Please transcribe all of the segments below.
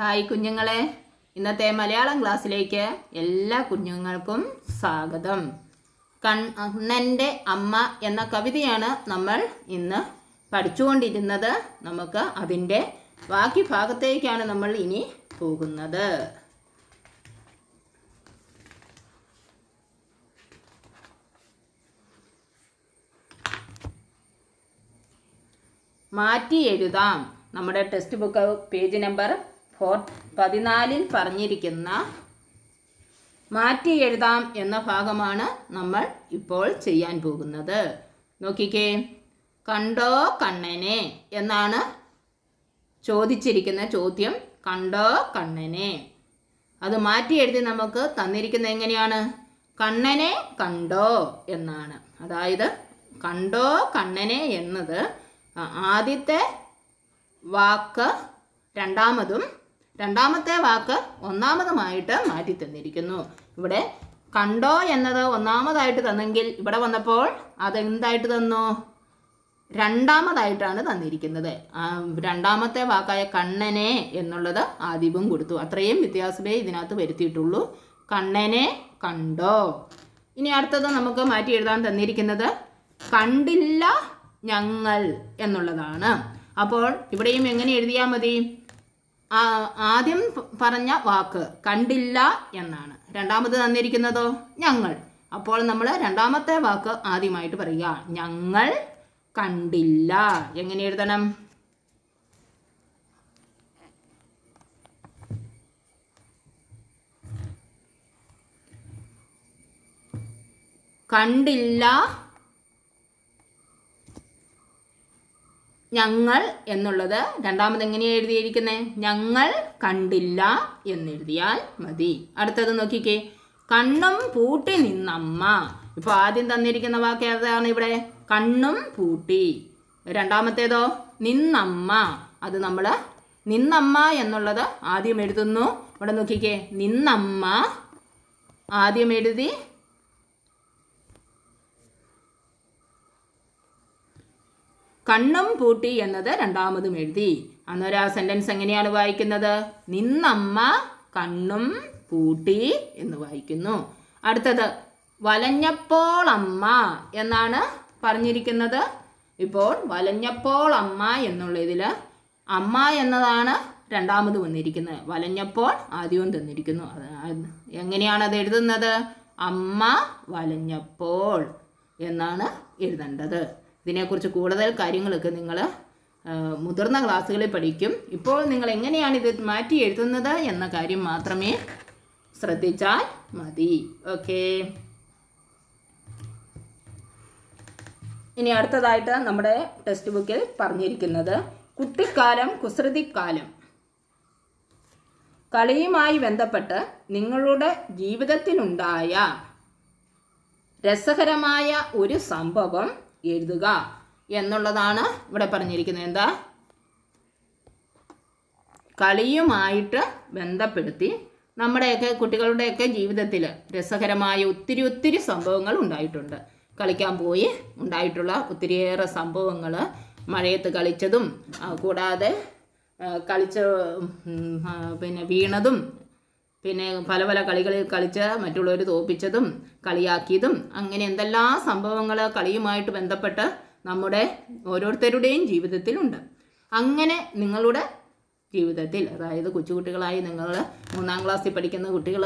Hi കുഞ്ഞുങ്ങളെ. ഇന്നത്തെ മലയാളം ക്ലാസ്സിലേക്ക് എല്ലാ കുഞ്ഞുങ്ങൾക്കും സ്വാഗതം. കണ്ണന്റെ അമ്മ എന്ന കവിതയാണ് നമ്മൾ ഇന്ന് പഠിച്ചുകൊണ്ടിരുന്നത്. നമുക്ക് അതിന്റെ ബാക്കി ഭാഗത്തേക്കാണ് നമ്മൾ ഇനി പോകുന്നത്. മാറ്റി എഴുതാം. നമ്മുടെ text book page number four പതിനാലിൽ പറഞ്ഞിരിക്കുന്ന മാറ്റി എഴുതാം എന്ന ഭാഗമാണ് നമ്മൾ ഇപ്പോൾ ചെയ്യാൻ പോകുന്നത്. നോക്കിക്കേ. കണ്ടോ കണ്ണനെ എന്നാണ് ചോദിച്ചിരിക്കുന്ന ചോദ്യം. കണ്ടോ കണ്ണനെ. അത് മാറ്റി എഴുതി നമുക്ക് തന്നിരിക്കുന്നത് എങ്ങനെയാണ്? കണ്ണനെ കണ്ടോ എന്നാണ്. അതായത് കണ്ടോ കണ്ണനെ എന്നത് ആദ്യത്തെ വാക്ക് രണ്ടാമതും രണ്ടാമത്തെ വാക്ക് ഒന്നാമതുമായിട്ട് മാറ്റി തന്നിരിക്കുന്നു ഇവിടെ കണ്ടോ എന്നത് ഒന്നാമതായിട്ട് തന്നെങ്കിൽ ഇവിടെ വന്നപ്പോൾ അത് എന്തായിട്ട് തന്നു? രണ്ടാമതായിട്ടാണ് തന്നിരിക്കുന്നത്. രണ്ടാമത്തെ വാക്കായ കണ്ണനെ എന്നുള്ളത് ആദ്യവും കൊടുത്തു. അത്രയും വ്യത്യാസമേ ഇതിനകത്ത് വരുത്തിയിട്ടുള്ളൂ. കണ്ണനെ കണ്ടോ? ഇനി അടുത്തത് നമുക്ക് മാറ്റി എഴുതാൻ തന്നിരിക്കുന്നത് കണ്ടില്ല ഞങ്ങൾ എന്നുള്ളതാണ്. അപ്പോൾ ഇവിടെയും എങ്ങനെ എഴുതിയാൽ മതി? ആദ്യം പറഞ്ഞ വാക്ക് കണ്ടില്ല എന്നാണ്. രണ്ടാമത് തന്നിരിക്കുന്നതോ ഞങ്ങൾ. അപ്പോൾ നമ്മൾ രണ്ടാമത്തെ വാക്ക് ആദ്യമായിട്ട് പറയുക. ഞങ്ങൾ കണ്ടില്ല. എങ്ങനെ എഴുതണം? കണ്ടില്ല ഞങ്ങൾ എന്നുള്ളത് രണ്ടാമത് എങ്ങനെയാണ് എഴുതിയിരിക്കുന്നത് ഞങ്ങൾ കണ്ടില്ല എന്നെഴുതിയാൽ മതി. അടുത്തത് നോക്കിക്കേ. കണ്ണും പൂട്ടി നിന്നമ്മ. ഇപ്പൊ ആദ്യം തന്നിരിക്കുന്ന വാക്ക് ഏതാണ് ഇവിടെ? കണ്ണും പൂട്ടി. രണ്ടാമത്തേതോ? നിന്നമ്മ. അത് നമ്മൾ നിന്നമ്മ എന്നുള്ളത് ആദ്യം എഴുതുന്നു. ഇവിടെ നോക്കിക്കേ. നിന്നമ്മ ആദ്യം എഴുതി കണ്ണും പൂട്ടി എന്നത് രണ്ടാമതും എഴുതി. അന്നേരം ആ സെന്റൻസ് എങ്ങനെയാണ് വായിക്കുന്നത്? നിന്നമ്മ കണ്ണും പൂട്ടി എന്ന് വായിക്കുന്നു. അടുത്തത് വലഞ്ഞപ്പോൾ അമ്മ എന്നാണ് പറഞ്ഞിരിക്കുന്നത്. ഇപ്പോൾ വലഞ്ഞപ്പോൾ അമ്മ എന്നുള്ളതിൽ അമ്മ എന്നതാണ് രണ്ടാമത് വന്നിരിക്കുന്നത്. വലഞ്ഞപ്പോൾ ആദ്യവും തന്നിരിക്കുന്നു. എങ്ങനെയാണ് അത് എഴുതുന്നത്? അമ്മ വലഞ്ഞപ്പോൾ എന്നാണ് എഴുതേണ്ടത്. ഇതിനെക്കുറിച്ച് കൂടുതൽ കാര്യങ്ങളൊക്കെ നിങ്ങൾ മുതിർന്ന ക്ലാസ്സുകളിൽ പഠിക്കും. ഇപ്പോൾ നിങ്ങൾ എങ്ങനെയാണ് ഇത് മാറ്റി എഴുതുന്നത് എന്ന കാര്യം മാത്രമേ ശ്രദ്ധിച്ചാൽ മതി. ഓക്കേ. ഇനി അടുത്തതായിട്ട് നമ്മുടെ ടെക്സ്റ്റ് ബുക്കിൽ പറഞ്ഞിരിക്കുന്നത് കുട്ടിക്കാലം കുസൃതിക്കാലം. കളിയുമായി ബന്ധപ്പെട്ട് നിങ്ങളുടെ ജീവിതത്തിലുണ്ടായ രസകരമായ ഒരു സംഭവം എഴുതുക എന്നുള്ളതാണ് ഇവിടെ പറഞ്ഞിരിക്കുന്നത്. എന്താ? കളിയുമായിട്ട് ബന്ധപ്പെടുത്തി നമ്മുടെയൊക്കെ കുട്ടികളുടെയൊക്കെ ജീവിതത്തിൽ രസകരമായ ഒത്തിരി ഒത്തിരി സംഭവങ്ങൾ ഉണ്ടായിട്ടുണ്ട്. കളിക്കാൻ പോയി ഉണ്ടായിട്ടുള്ള ഒത്തിരിയേറെ സംഭവങ്ങൾ മഴയത്ത് കളിച്ചതും കൂടാതെ കളിച്ച് പിന്നെ വീണതും പിന്നെ പല പല കളികളിൽ കളിച്ച് മറ്റുള്ളവർ തോപ്പിച്ചതും കളിയാക്കിയതും അങ്ങനെ എന്തെല്ലാം സംഭവങ്ങൾ കളിയുമായിട്ട് ബന്ധപ്പെട്ട് നമ്മുടെ ഓരോരുത്തരുടെയും ജീവിതത്തിലുണ്ട്. അങ്ങനെ നിങ്ങളുടെ ജീവിതത്തിൽ അതായത് കൊച്ചുകുട്ടികളായി നിങ്ങൾ മൂന്നാം ക്ലാസ്സിൽ പഠിക്കുന്ന കുട്ടികൾ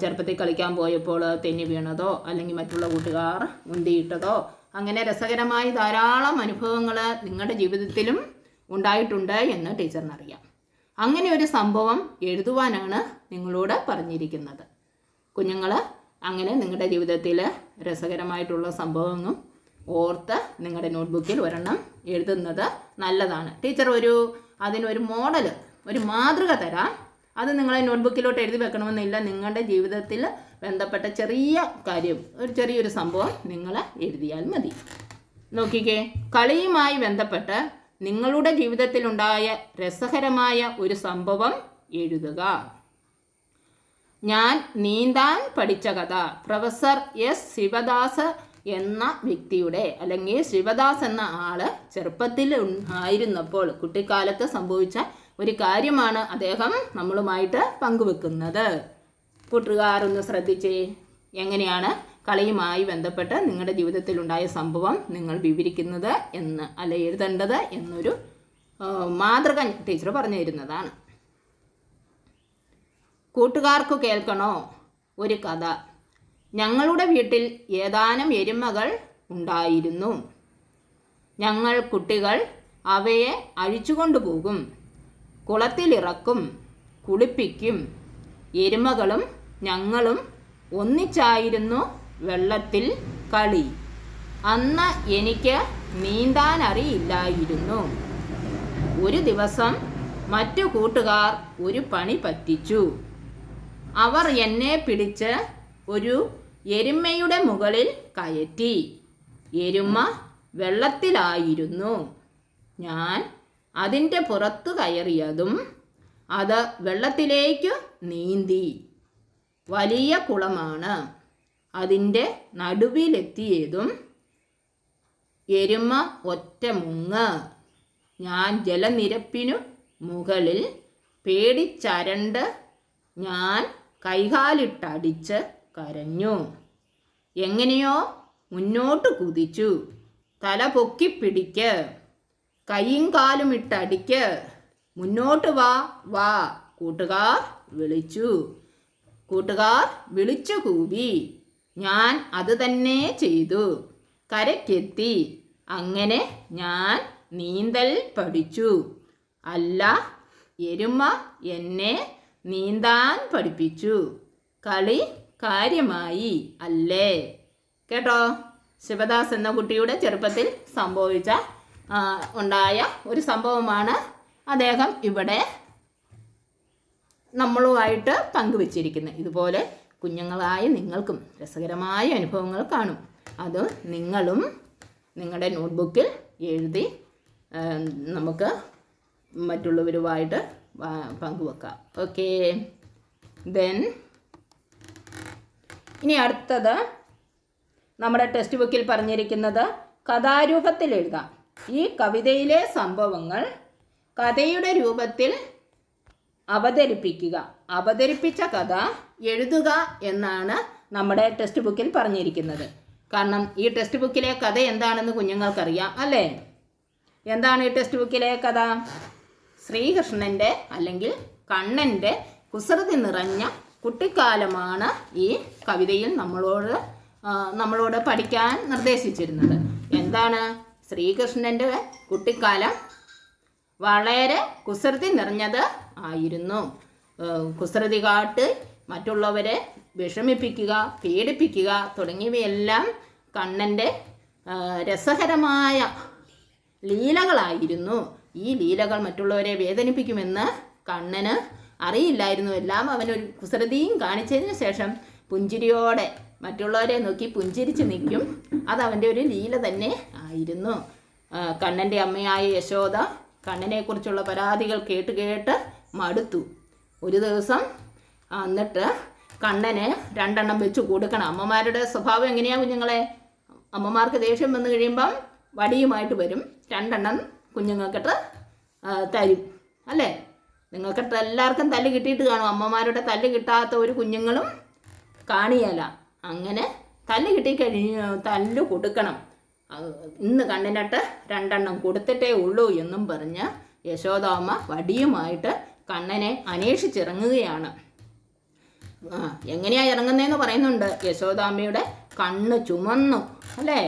ചെറുപ്പത്തിൽ കളിക്കാൻ പോയപ്പോൾ തെന്നി വീണതോ അല്ലെങ്കിൽ മറ്റുള്ള കൂട്ടുകാർ ഉന്തിയിട്ടതോ അങ്ങനെ രസകരമായി ധാരാളം അനുഭവങ്ങൾ നിങ്ങളുടെ ജീവിതത്തിലും ഉണ്ടായിട്ടുണ്ട് എന്ന് ടീച്ചറിനറിയാം അങ്ങനെ ഒരു സംഭവം എഴുതുവാനാണ് നിങ്ങളോട് പറഞ്ഞിരിക്കുന്നത്. കുഞ്ഞുങ്ങൾ അങ്ങനെ നിങ്ങളുടെ ജീവിതത്തിൽ രസകരമായിട്ടുള്ള സംഭവങ്ങളും ഓർത്ത് നിങ്ങളുടെ നോട്ട്ബുക്കിൽ ഒരെണ്ണം എഴുതുന്നത് നല്ലതാണ്. ടീച്ചർ ഒരു അതിനൊരു മോഡൽ ഒരു മാതൃക തരാം. അത് നിങ്ങളെ നോട്ട്ബുക്കിലോട്ട് എഴുതി വെക്കണമെന്നില്ല. നിങ്ങളുടെ ജീവിതത്തിൽ ബന്ധപ്പെട്ട ചെറിയ കാര്യം ഒരു ചെറിയൊരു സംഭവം നിങ്ങൾ എഴുതിയാൽ മതി. നോക്കിക്കേ കളിയുമായി ബന്ധപ്പെട്ട് നിങ്ങളുടെ ജീവിതത്തിലുണ്ടായ രസകരമായ ഒരു സംഭവം എഴുതുക. ഞാൻ നീന്താൻ പഠിച്ച കഥ. പ്രൊഫസർ എസ് ശിവദാസ് എന്ന വ്യക്തിയുടെ അല്ലെങ്കിൽ ശിവദാസ് എന്ന ആൾ ചെറുപ്പത്തിൽ ആയിരുന്നപ്പോൾ കുട്ടിക്കാലത്ത് സംഭവിച്ച ഒരു കാര്യമാണ് അദ്ദേഹം നമ്മളുമായിട്ട് പങ്കുവെക്കുന്നത്. കൂട്ടുകാരൊന്ന് ശ്രദ്ധിച്ചേ. എങ്ങനെയാണ്? കളിയുമായി ബന്ധപ്പെട്ട് നിങ്ങളുടെ ജീവിതത്തിലുണ്ടായ സംഭവം നിങ്ങൾ വിവരിക്കുന്നത് എന്ന് അല്ലെ എഴുതേണ്ടത് എന്നൊരു മാതൃക ടീച്ചർ പറഞ്ഞു തരുന്നതാണ്. കൂട്ടുകാർക്ക് കേൾക്കണോ? ഒരു കഥ. ഞങ്ങളുടെ വീട്ടിൽ ഏതാനും എരുമകൾ ഉണ്ടായിരുന്നു. ഞങ്ങൾ കുട്ടികൾ അവയെ അഴിച്ചുകൊണ്ടുപോകും കുളത്തിലിറക്കും കുളിപ്പിക്കും. എരുമകളും ഞങ്ങളും ഒന്നിച്ചായിരുന്നു വെള്ളത്തിൽ കളി. അന്ന് എനിക്ക് നീന്താൻ അറിയില്ലായിരുന്നു ഒരു ദിവസം മറ്റു കൂട്ടുകാർ ഒരു പണി പറ്റിച്ചു. അവർ എന്നെ പിടിച്ച് ഒരു എരുമയുടെ മുകളിൽ കയറ്റി. എരുമ വെള്ളത്തിലായിരുന്നു. ഞാൻ അതിന്റെ പുറത്തു കയറിയതും അത് വെള്ളത്തിലേക്ക് നീന്തി. വലിയ കുളമാണ്. അതിന്റെ നടുവിലെത്തിയതും എരുമ ഒറ്റ മുങ്ങ്. ഞാൻ ജലനിരപ്പിനു മുകളിൽ പേടിച്ചരണ്ട് ഞാൻ കൈകാലിട്ടടിച്ച് കരഞ്ഞു. എങ്ങനെയോ മുന്നോട്ട് കുതിച്ചു. തല പൊക്കിപ്പിടിക്ക്. കൈയും കാലും ഇട്ടടിക്ക്. മുന്നോട്ട് വാ വാ കൂട്ടുകാർ വിളിച്ചു. കൂട്ടുകാർ വിളിച്ചു കൂവി ഞാൻ അത് തന്നെ ചെയ്തു. കരയ്ക്കെത്തി. അങ്ങനെ ഞാൻ നീന്തൽ പഠിച്ചു. അല്ല എരുമ എന്നെ നീന്താൻ പഠിപ്പിച്ചു. കളി കാര്യമായി അല്ലേ? കേട്ടോ? ശിവദാസ് എന്ന കുട്ടിയുടെ ചെറുപ്പത്തിൽ സംഭവിച്ച ഉണ്ടായ ഒരു സംഭവമാണ് അദ്ദേഹം ഇവിടെ നമ്മളുമായിട്ട് പങ്കുവച്ചിരിക്കുന്നത്. ഇതുപോലെ കുഞ്ഞുങ്ങളായ നിങ്ങൾക്കും രസകരമായ അനുഭവങ്ങൾ കാണും. അത് നിങ്ങളും നിങ്ങളുടെ നോട്ട്ബുക്കിൽ എഴുതി നമുക്ക് മറ്റുള്ളവരുമായിട്ട് പങ്കുവെക്കാം. ഓക്കെ. ദെൻ ഇനി അടുത്തത് നമ്മുടെ ടെക്സ്റ്റ് ബുക്കിൽ പറഞ്ഞിരിക്കുന്നത് കഥാരൂപത്തിൽ എഴുതാം. ഈ കവിതയിലെ സംഭവങ്ങൾ കഥയുടെ രൂപത്തിൽ അവതരിപ്പിക്കുക. അവതരിപ്പിച്ച കഥ എഴുതുക എന്നാണ് നമ്മുടെ ടെക്സ്റ്റ് ബുക്കിൽ പറഞ്ഞിരിക്കുന്നത്. കാരണം ഈ ടെക്സ്റ്റ് ബുക്കിലെ കഥ എന്താണെന്ന് കുഞ്ഞുങ്ങൾക്കറിയാം അല്ലേ? എന്താണ് ഈ ടെക്സ്റ്റ് ബുക്കിലെ കഥ? ശ്രീകൃഷ്ണന്റെ അല്ലെങ്കിൽ കണ്ണന്റെ കുസൃതി നിറഞ്ഞ കുട്ടിക്കാലമാണ് ഈ കവിതയിൽ നമ്മളോട് നമ്മളോട് പഠിക്കാൻ നിർദ്ദേശിച്ചിരുന്നത്. എന്താണ് ശ്രീകൃഷ്ണന്റെ കുട്ടിക്കാലം? വളരെ കുസൃതി നിറഞ്ഞത് ആയിരുന്നു. കുസൃതി കാട്ട് മറ്റുള്ളവരെ വിഷമിപ്പിക്കുക പീഡിപ്പിക്കുക തുടങ്ങിയവയെല്ലാം കണ്ണന്റെ രസകരമായ ലീലകളായിരുന്നു. ഈ ലീലകൾ മറ്റുള്ളവരെ വേദനിപ്പിക്കുമെന്ന് കണ്ണന് അറിയില്ലായിരുന്നു. എല്ലാം അവനൊരു കുസൃതിയും കാണിച്ചതിന് ശേഷം പുഞ്ചിരിയോടെ മറ്റുള്ളവരെ നോക്കി പുഞ്ചിരിച്ച് നിൽക്കും. അതവന്റെ ഒരു ലീല തന്നെ ആയിരുന്നു. കണ്ണന്റെ അമ്മയായ യശോദ കണ്ണനെക്കുറിച്ചുള്ള പരാതികൾ കേട്ട് കേട്ട് മടുത്തു. ഒരു ദിവസം എന്നിട്ട് കണ്ണന് രണ്ടെണ്ണം വെച്ച് കൊടുക്കണം. അമ്മമാരുടെ സ്വഭാവം എങ്ങനെയാ കുഞ്ഞുങ്ങളെ? അമ്മമാർക്ക് ദേഷ്യം വന്നു കഴിയുമ്പം വടിയുമായിട്ട് വരും. രണ്ടെണ്ണം കുഞ്ഞുങ്ങൾക്കിട്ട് തരും. അല്ലേ? നിങ്ങൾക്കിട്ട് എല്ലാവർക്കും തല്ല് കിട്ടിയിട്ട് കാണും. അമ്മമാരുടെ തല്ല് കിട്ടാത്ത ഒരു കുഞ്ഞുങ്ങളും കാണിയല്ല അങ്ങനെ തല്ല് കിട്ടിക്കഴിഞ്ഞ് തല്ല് കൊടുക്കണം. ഇന്ന് കണ്ണിനട്ട് രണ്ടെണ്ണം കൊടുത്തിട്ടേ ഉള്ളൂ എന്നും പറഞ്ഞ് യശോദാമ്മ വടിയുമായിട്ട് കണ്ണനെ അന്വേഷിച്ചിറങ്ങുകയാണ് എങ്ങനെയാ ഇറങ്ങുന്നതെന്ന് പറയുന്നുണ്ട്. യശോദാമ്മയുടെ കണ്ണ് ചുമന്നു അല്ലേ?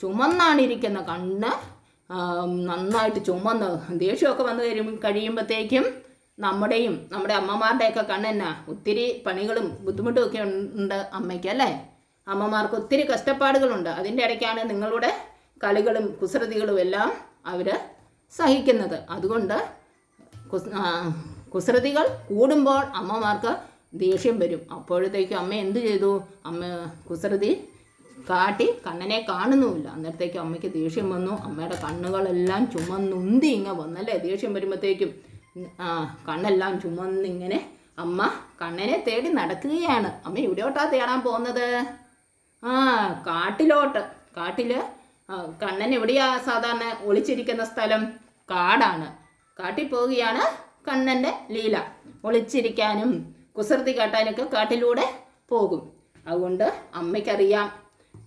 ചുമന്നാണ് ഇരിക്കുന്ന കണ്ണ് നന്നായിട്ട് ചുമന്ന്. ദേഷ്യമൊക്കെ വന്നു കഴിയും കഴിയുമ്പോഴത്തേക്കും നമ്മുടെയും നമ്മുടെ അമ്മമാരുടെയൊക്കെ കണ്ണെന്നാ. ഒത്തിരി പണികളും ബുദ്ധിമുട്ടും ഒക്കെ ഉണ്ട് അമ്മയ്ക്ക് അല്ലേ? അമ്മമാർക്ക് ഒത്തിരി കഷ്ടപ്പാടുകളുണ്ട്. അതിന്റെ ഇടയ്ക്കാണ് നിങ്ങളുടെ കളികളും കുസൃതികളും എല്ലാം അവർ സഹിക്കുന്നത്. അതുകൊണ്ട് കുസൃതികൾ കൂടുമ്പോൾ അമ്മമാർക്ക് ദേഷ്യം വരും. അപ്പോഴത്തേക്കും അമ്മ എന്ത് ചെയ്തു? അമ്മ കുസൃതി കാട്ടി കണ്ണനെ കാണുന്നുമില്ല. അന്നേരത്തേക്കും അമ്മയ്ക്ക് ദേഷ്യം വന്നു. അമ്മയുടെ കണ്ണുകളെല്ലാം ചുമന്നുന്തി ഇങ്ങ വന്നല്ലേ? ദേഷ്യം വരുമ്പോഴത്തേക്കും ആ കണ്ണെല്ലാം ചുമന്നിങ്ങനെ അമ്മ കണ്ണനെ തേടി നടക്കുകയാണ്. അമ്മ എവിടെയോട്ടാ തേടാൻ പോകുന്നത്? ആ കാട്ടിലോട്ട്. കാട്ടിൽ കണ്ണൻ എവിടെയാ സാധാരണ ഒളിച്ചിരിക്കുന്ന സ്ഥലം? കാടാണ്. കാട്ടിൽ പോവുകയാണ് കണ്ണന്റെ ലീല. ഒളിച്ചിരിക്കാനും കുസൃതി കാട്ടാനൊക്കെ കാട്ടിലൂടെ പോകും. അതുകൊണ്ട് അമ്മയ്ക്കറിയാം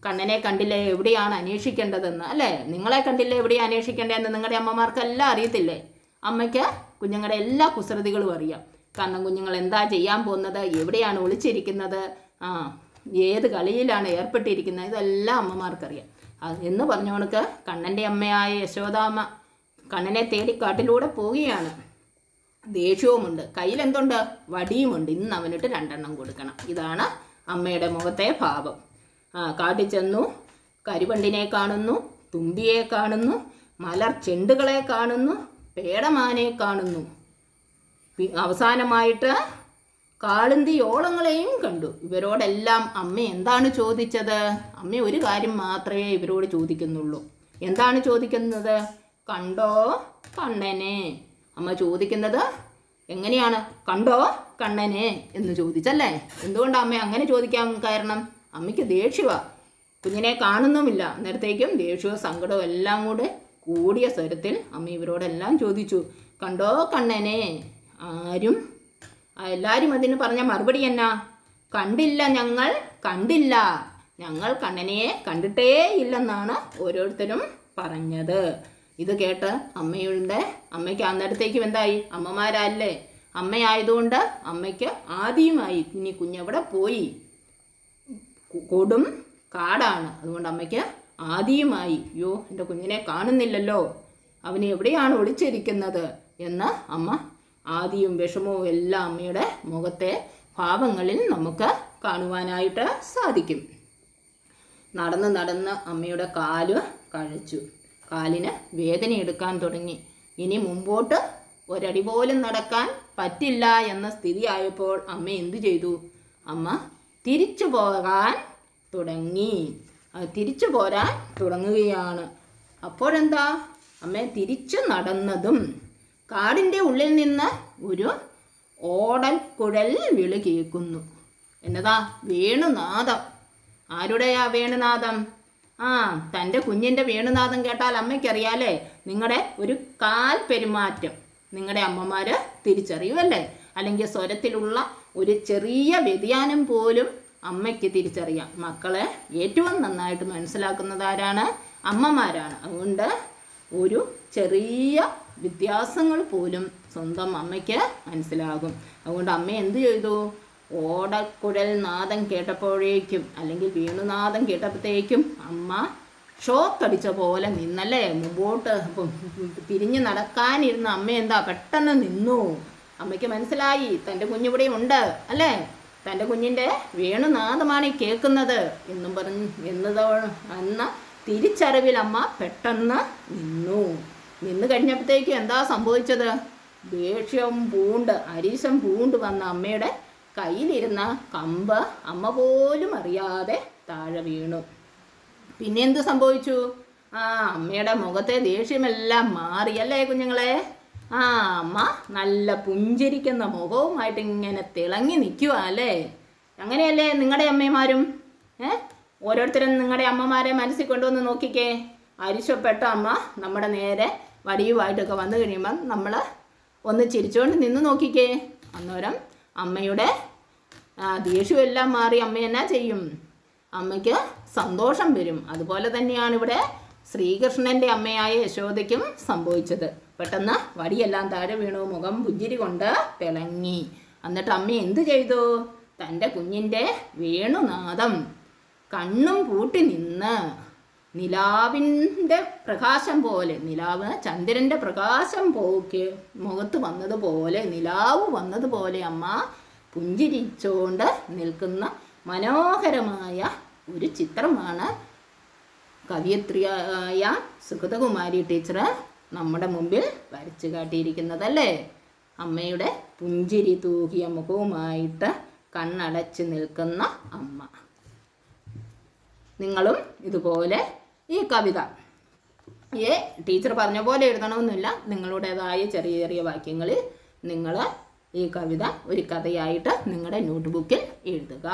കണ്ണനെ കണ്ടില്ലേ എവിടെയാണ് അന്വേഷിക്കേണ്ടതെന്ന്. അല്ലേ? നിങ്ങളെ കണ്ടില്ലേ എവിടെയാണ് അന്വേഷിക്കേണ്ടതെന്ന് നിങ്ങളുടെ അമ്മമാർക്കെല്ലാം അറിയത്തില്ലേ? അമ്മയ്ക്ക് കുഞ്ഞുങ്ങളുടെ എല്ലാ കുസൃതികളും അറിയാം. കണ്ണൻ കുഞ്ഞുങ്ങൾ എന്താ ചെയ്യാൻ പോകുന്നത് എവിടെയാണ് ഒളിച്ചിരിക്കുന്നത് ആ ഏത് കളിയിലാണ് ഏർപ്പെട്ടിരിക്കുന്നത് ഇതെല്ലാം അമ്മമാർക്കറിയാം. എന്ന് പറഞ്ഞുകൊണ്ട് കണ്ണന്റെ അമ്മയായ യശോദാമ്മ കണ്ണനെ തേടി കാട്ടിലൂടെ പോവുകയാണ്. ദേഷ്യവുമുണ്ട്. കയ്യിലെന്തുണ്ട്? വടിയുമുണ്ട്. ഇന്ന് അവനിട്ട് രണ്ടെണ്ണം കൊടുക്കണം. ഇതാണ് അമ്മയുടെ മുഖത്തെ ഭാവം. ആ കാട്ടിൽ ചെന്നു. കരിവണ്ടിനെ കാണുന്നു. തുമ്പിയെ കാണുന്നു. മലർ ചെണ്ടുകളെ കാണുന്നു. പേടമാനെ കാണുന്നു. അവസാനമായിട്ട് കാളുന്തി ഓളങ്ങളെയും കണ്ടു. ഇവരോടെല്ലാം അമ്മ എന്താണ് ചോദിച്ചത്? അമ്മ ഒരു കാര്യം മാത്രമേ ഇവരോട് ചോദിക്കുന്നുള്ളൂ. എന്താണ് ചോദിക്കുന്നത്? കണ്ടോ കണ്ണനെ. അമ്മ ചോദിക്കുന്നത് എങ്ങനെയാണ്? കണ്ടോ? കണ്ണനെ എന്ന് ചോദിച്ചല്ലേ? എന്തുകൊണ്ടാണ് അമ്മ അങ്ങനെ ചോദിക്കാൻ കാരണം? അമ്മയ്ക്ക് ദേഷ്യമാണ് കുഞ്ഞിനെ കാണുന്നുമില്ല. അന്നേരത്തേക്കും ദേഷ്യവും സങ്കടവും എല്ലാം കൂടെ കൂടിയ സ്വരത്തിൽ അമ്മ ഇവരോടെല്ലാം ചോദിച്ചു. കണ്ടോ കണ്ണനെ? ആരും എല്ലാവരും അതിന് പറഞ്ഞ മറുപടി എന്നാ? കണ്ടില്ല ഞങ്ങൾ കണ്ടില്ല. ഞങ്ങൾ കണ്ണനെ കണ്ടിട്ടേ ഇല്ലെന്നാണ് ഓരോരുത്തരും പറഞ്ഞത്. ഇത് കേട്ട് അമ്മയുടെ അമ്മയ്ക്ക് അന്നേരത്തേക്കും എന്തായി? അമ്മമാരല്ലേ? അമ്മയായതുകൊണ്ട് അമ്മയ്ക്ക് ആദ്യമായി ഇനി കുഞ്ഞവിടെ പോയി. കൊടും കാടാണ്. അതുകൊണ്ട് അമ്മയ്ക്ക് ആദ്യമായി അയ്യോ എന്റെ കുഞ്ഞിനെ കാണുന്നില്ലല്ലോ. അവനെ എവിടെയാണ് ഒളിച്ചിരിക്കുന്നത്? എന്ന് അമ്മ ആദിയും വിഷമവും എല്ലാം അമ്മയുടെ മുഖത്തെ ഭാവങ്ങളിൽ നമുക്ക് കാണുവാനായിട്ട് സാധിക്കും. നടന്ന് നടന്ന് അമ്മയുടെ കാൽ കഴിച്ചു. കാലിന് വേദന എടുക്കാൻ തുടങ്ങി. ഇനി മുമ്പോട്ട് ഒരടി പോലും നടക്കാൻ പറ്റില്ല എന്ന സ്ഥിതി ആയപ്പോൾ അമ്മ എന്തു ചെയ്തു? അമ്മ തിരിച്ചു പോകാൻ തുടങ്ങി. തിരിച്ചു പോരാൻ തുടങ്ങുകയാണ്. അപ്പോഴെന്താ? അമ്മ തിരിച്ചു നടന്നതും കാടിന്റെ ഉള്ളിൽ നിന്ന് ഒരു ഓടൽ ഓടൽക്കുഴൽ വിളി കേൾക്കുന്നു. എന്നതാ വേണുനാദം ആരുടെയാ വേണുനാദം ആ തന്റെ കുഞ്ഞിന്റെ വേണുനാഥം കേട്ടാൽ അമ്മയ്ക്കറിയാലേ നിങ്ങളുടെ ഒരു കാൽ പെരുമാറ്റം. നിങ്ങളുടെ അമ്മമാർ തിരിച്ചറിയുമല്ലേ അല്ലെങ്കിൽ സ്വരത്തിലുള്ള ഒരു ചെറിയ വ്യതിയാനം പോലും അമ്മയ്ക്ക് തിരിച്ചറിയാം. മക്കളെ ഏറ്റവും നന്നായിട്ട് മനസ്സിലാക്കുന്നത് ആരാണ്? അമ്മമാരാണ്. അതുകൊണ്ട് ഒരു ചെറിയ വ്യത്യാസങ്ങൾ പോലും സ്വന്തം അമ്മയ്ക്ക് മനസ്സിലാകും. അതുകൊണ്ട് അമ്മ എന്ത് ചെയ്തു? ഓടക്കുഴൽ നാദം കേട്ടപ്പോഴേക്കും അല്ലെങ്കിൽ വീണുനാദം കേട്ടപ്പോഴത്തേക്കും അമ്മ ഷോക്കടിച്ച പോലെ നിന്നല്ലേ? മുമ്പോട്ട് തിരിഞ്ഞ് നടക്കാനിരുന്ന അമ്മ എന്താ? പെട്ടെന്ന് നിന്നു. അമ്മയ്ക്ക് മനസ്സിലായി തന്റെ കുഞ്ഞിവിടെ ഉണ്ട് അല്ലേ? തന്റെ കുഞ്ഞിന്റെ വേണുനാദമാണ് ഈ കേൾക്കുന്നത് എന്നും പറഞ്ഞ് എന്നതോ എന്ന തിരിച്ചറിവിൽ അമ്മ പെട്ടെന്ന് നിന്നു. നിന്ന് കഴിഞ്ഞപ്പോഴത്തേക്കും എന്താ സംഭവിച്ചത്? ദേഷ്യം പൂണ്ട് അരീശം പൂണ്ട് വന്ന അമ്മയുടെ കയ്യിലിരുന്ന കമ്പ് അമ്മ പോലും അറിയാതെ താഴെ വീണു. പിന്നെ എന്ത് സംഭവിച്ചു? ആ അമ്മയുടെ മുഖത്തെ ദേഷ്യമെല്ലാം മാറി അല്ലേ കുഞ്ഞുങ്ങളെ? ആ അമ്മ നല്ല പുഞ്ചിരിക്കുന്ന മുഖവുമായിട്ട് ഇങ്ങനെ തിളങ്ങി നിൽക്കുക അല്ലേ? അങ്ങനെയല്ലേ നിങ്ങളുടെ അമ്മമാരും ഏ? ഓരോരുത്തരും നിങ്ങളുടെ അമ്മമാരെ മനസ്സിൽ കൊണ്ടുവന്ന് നോക്കിക്കേ. അരിശപ്പെട്ട അമ്മ നമ്മുടെ നേരെ വടിയുമായിട്ടൊക്കെ വന്നു കഴിയുമ്പം നമ്മൾ ഒന്ന് ചിരിച്ചുകൊണ്ട് നിന്ന് നോക്കിക്കേ. അന്നേരം അമ്മയുടെ ദേഷ്യമെല്ലാം മാറി അമ്മ എന്നാ ചെയ്യും? അമ്മയ്ക്ക് സന്തോഷം വരും. അതുപോലെ തന്നെയാണ് ഇവിടെ ശ്രീകൃഷ്ണന്റെ അമ്മയായ യശോദയ്ക്കും സംഭവിച്ചത്. പെട്ടെന്ന് വടിയെല്ലാം താഴെ വീണു. മുഖം പുഞ്ചിരി കൊണ്ട് തിളങ്ങി എന്നിട്ട് അമ്മ എന്ത് ചെയ്തു? തന്റെ കുഞ്ഞിന്റെ വേണുനാദം കണ്ണും പൂട്ടി നിന്ന് നിലാവിന്റെ പ്രകാശം പോലെ നിലാവ് ചന്ദ്രന്റെ പ്രകാശം പോക്ക് മുഖത്ത് വന്നതുപോലെ നിലാവ് വന്നതുപോലെ അമ്മ പുഞ്ചിരിച്ചുകൊണ്ട് നിൽക്കുന്ന മനോഹരമായ ഒരു ചിത്രമാണ് കവിയത്രിയായ സുഗതകുമാരി ടീച്ചർ നമ്മുടെ മുമ്പിൽ വരച്ചു കാട്ടിയിരിക്കുന്നതല്ലേ? അമ്മയുടെ പുഞ്ചിരി തൂകിയ മുഖവുമായിട്ട് കണ്ണടച്ച് നിൽക്കുന്ന അമ്മ. നിങ്ങളും ഇതുപോലെ ഈ കവിത. ഏ ടീച്ചർ പറഞ്ഞ പോലെ എഴുതണമെന്നില്ല. നിങ്ങളുടേതായ ചെറിയ ചെറിയ വാക്യങ്ങളിൽ നിങ്ങൾ ഈ കവിത ഒരു കഥയായിട്ട് നിങ്ങളുടെ നോട്ട്ബുക്കിൽ എഴുതുക.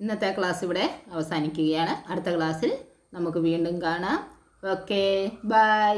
ഇന്നത്തെ ക്ലാസ് ഇവിടെ അവസാനിക്കുകയാണ്. അടുത്ത ക്ലാസ്സിൽ നമുക്ക് വീണ്ടും കാണാം. Okay bye.